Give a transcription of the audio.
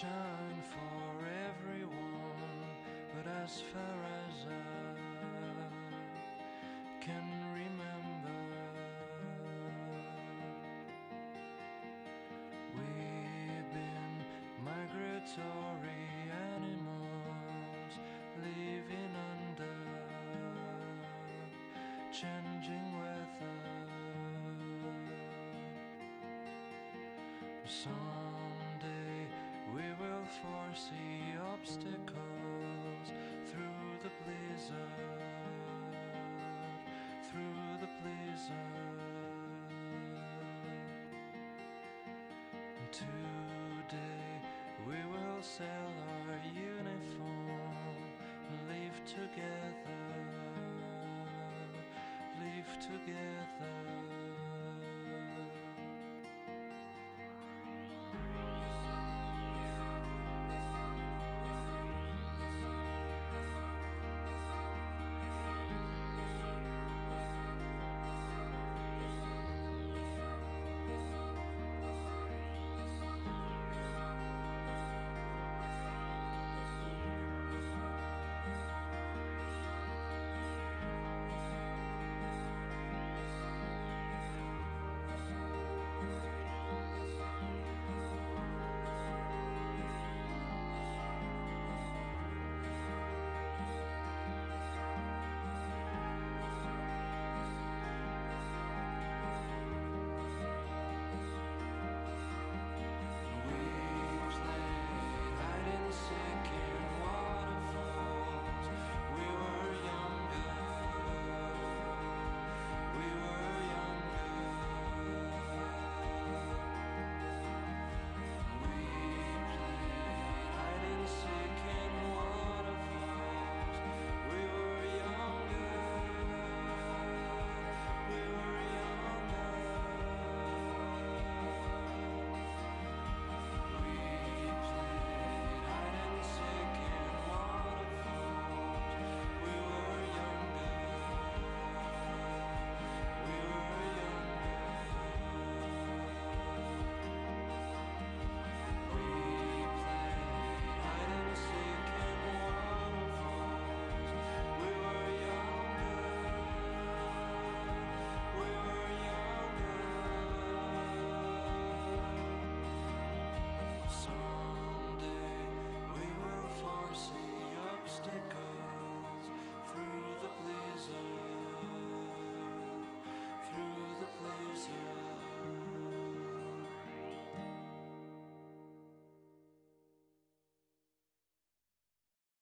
sunshine for everyone, but as far as I can remember, we've been migratory animals living under changing weather. We foresee obstacles through the blizzard, through the blizzard. Today we will sell our uniform, live together, live together.